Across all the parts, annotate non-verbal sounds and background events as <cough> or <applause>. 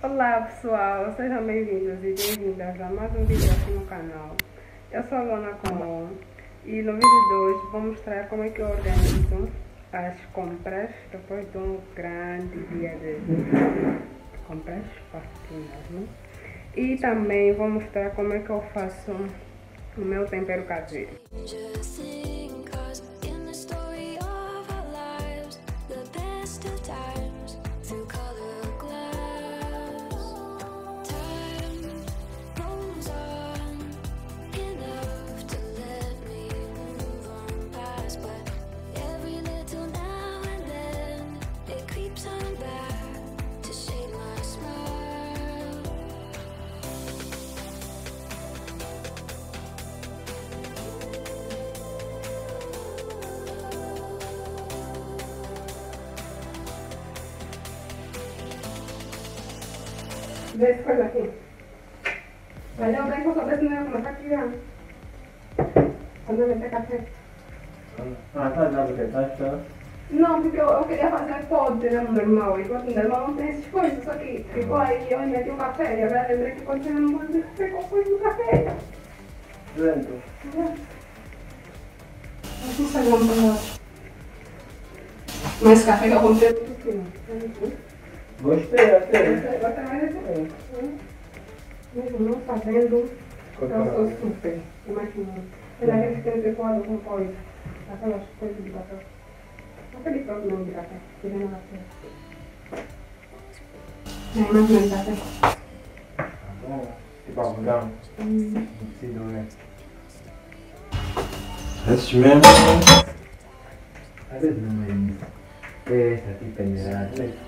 Olá pessoal, sejam bem-vindos e bem-vindas a mais um vídeo aqui no canal. Eu sou a Lona Comon e no vídeo de hoje vou mostrar como é que eu organizo as compras depois de um grande dia de compras facinhas, né? E também vou mostrar como é que eu faço o meu tempero caseiro. Vê se coisa aqui. Olha bem que eu só ver se não a criar. Quando eu meter café. Ah, tá já porque tá achando. Não, porque eu, eu queria fazer pode, né, no normal. E quando no normal não tem essas coisas, só que ficou aí eu meti o café. E agora lembrei que quando você não pode café, qual coisa do café? Dentro. Mas não sei como Mas café que eu comprei é muito Gostei até. Você gosta mais. Mesmo não fazendo, eu sou super. Imagina. Ele é que tem decorado com coisa. Aquelas coisas de café. Aquele próprio nome de café. Que vem na café. É, imagina de café. Tá bom. Tipo algodão. Hum. Tecido, né? Esses mesmo. Às vezes não é isso. É essa aqui pendurada.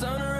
sunrise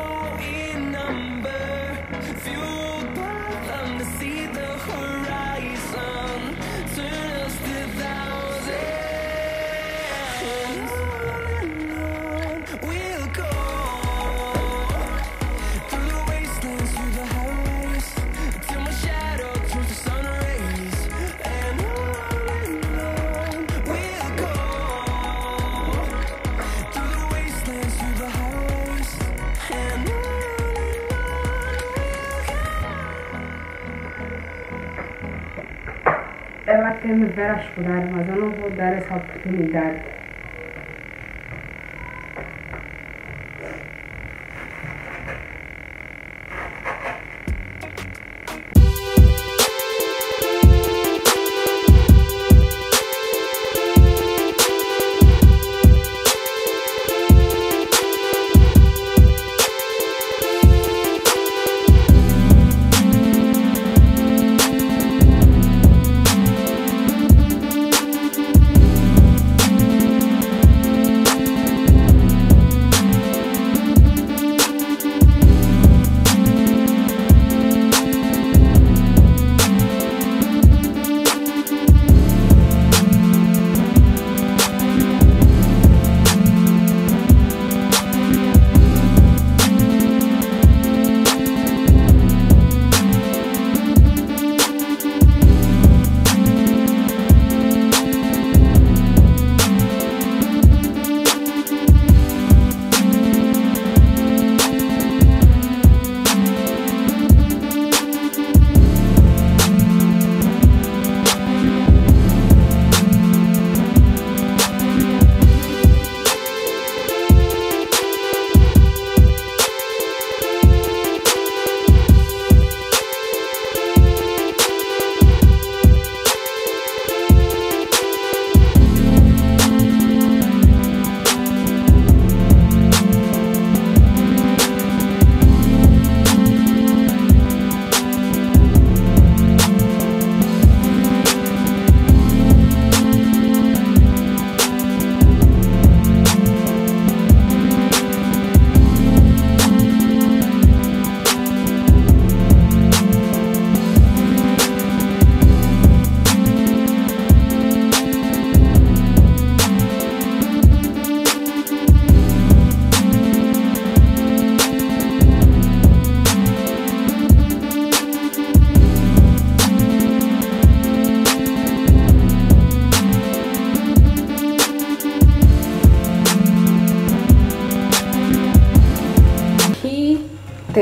Me ver a chorar, mas eu não vou dar essa oportunidade.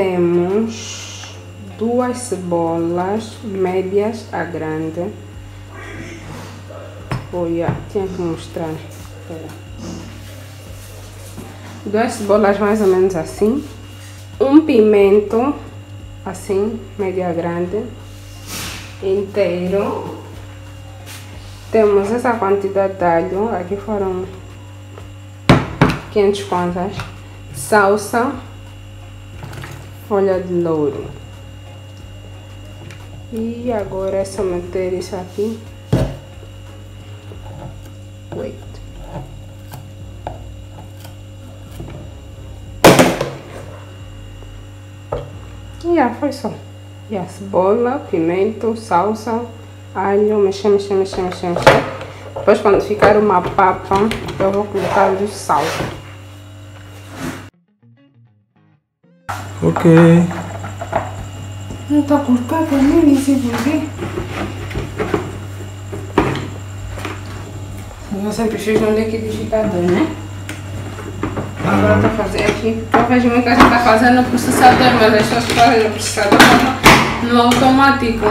Temos duas cebolas médias a grande. Olha, tinha que mostrar. Duas cebolas mais ou menos assim. Um pimento assim, média grande, inteiro. Temos essa quantidade de alho. Aqui foram 500 contas. Salsa folha de louro. E agora é só meter isso aqui. Wait. E yeah, foi só. E a cebola, pimento, salsa, alho, mexer, mexer, mexer, mexer, mexer. Depois quando ficar uma papa, eu vou colocar o sal. Ok. Não tá cortado nem nem sei porquê. Eu sempre fiz no liquidificador, né? Agora tô fazendo aqui. Vejo muita gente tá fazendo no processador, mas as pessoas fazem no processador no- automático.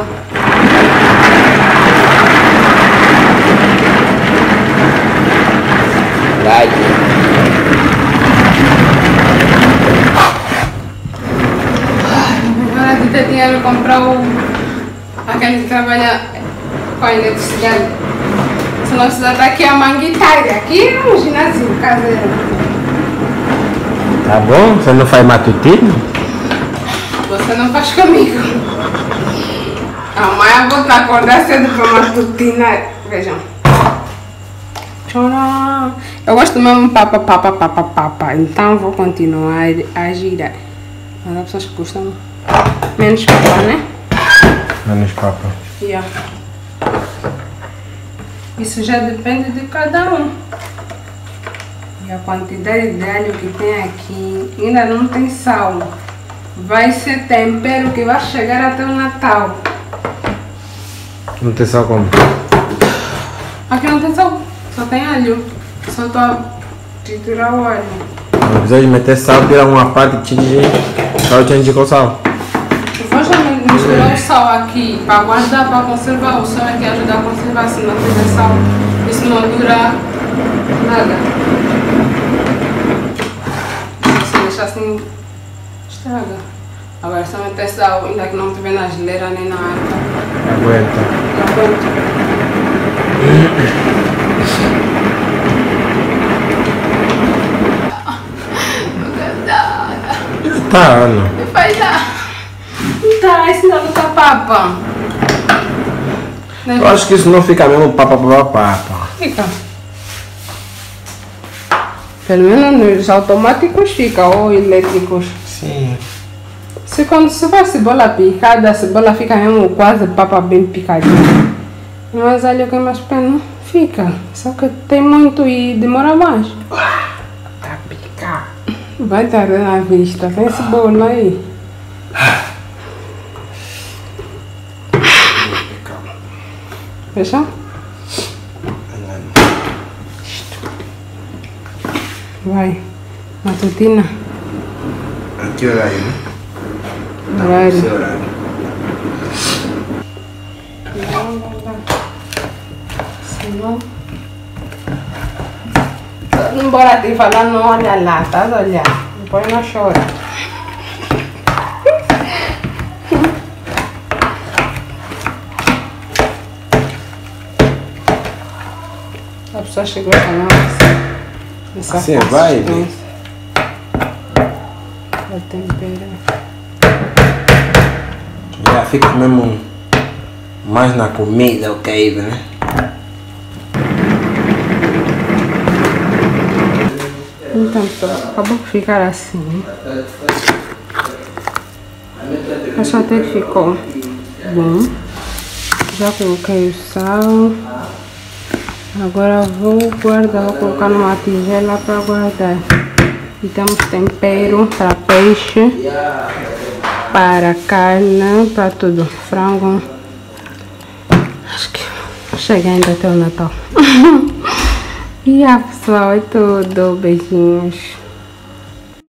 Agora que ter dinheiro comprar o. aquele que trabalha com a eletricidade. Senão precisa estar aqui a manguitária. Aqui é um ginásio caseiro. Tá bom? Você não faz matutino? Você não faz comigo. Amanhã eu vou te acordar cedo para matutina. Vejam. Tcharam. Eu gosto mesmo papa, papa, papa, papa. Então vou continuar a girar. Mas há pessoas que gostam menos papa, né? Menos papa. Yeah. Isso já depende de cada um. E a quantidade de alho que tem aqui ainda não tem sal. Vai ser tempero que vai chegar até o Natal. Não tem só como. Aqui não tem sal, só tem alho. Só estou a triturar o alho. Não precisa de meter sal, tirar uma parte, de sal, tira de com sal. Já misturamos o sal aqui para guardar, para conservar. O sal aqui ajuda a conservar, se não tiver sal, isso não dura nada. Se deixar assim, estraga. Agora, se não ter sal, ainda que não tiver na geleira nem na água, Aguenta. aguenta. Tá, Ana. Vai dar. Tá, esse não tá papa. Né? Eu acho que isso não fica mesmo papa, papa, papa. Fica. Pelo menos nos automáticos fica, ou elétricos. Sim. Se quando se faz cebola picada, a cebola fica mesmo quase papa bem picadinha. Mas alho que é mais pequeno, fica. Só que tem muito e demora mais. Tá pica. Vai estar na vista, tem cebola aí. Fechou? Vai. Matutina. Que horário, né? Horário. horário. Senão. Embora te falar, não olha lá, tá? Olha. Depois não chora. A pessoa chegou a falar essa Assim, consistência. vai, né? O tempero. Já fica mesmo mais na comida, ok, né? Então, pronto, acabou de ficar assim. Acho até que ficou bom. Já coloquei o sal. Agora vou guardar, vou colocar numa tigela para guardar. E temos tempero para peixe, para carne, para tudo. Frango. Acho que cheguei ainda até o Natal. <laughs> E a pessoal, é tudo. Beijinhos.